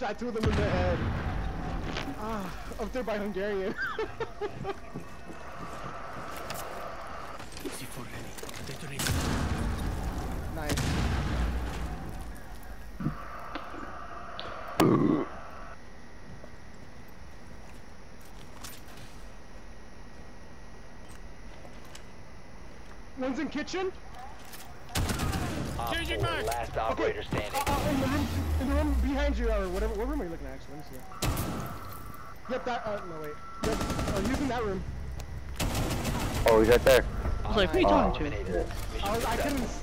shot two of them in the head. Ah, up there by Hungarian. C4 ready. Detonator. nice. One's in kitchen. Op Changing 4, back. last operator standing. Uh, uh, in the room, in the room behind you, or whatever. What room are you looking at? Actually, let me see. Yep, that. Uh, no wait. Yep, uh, using that room. Oh, he's right there. I was like, who are you talking to? I, was, I couldn't. successful.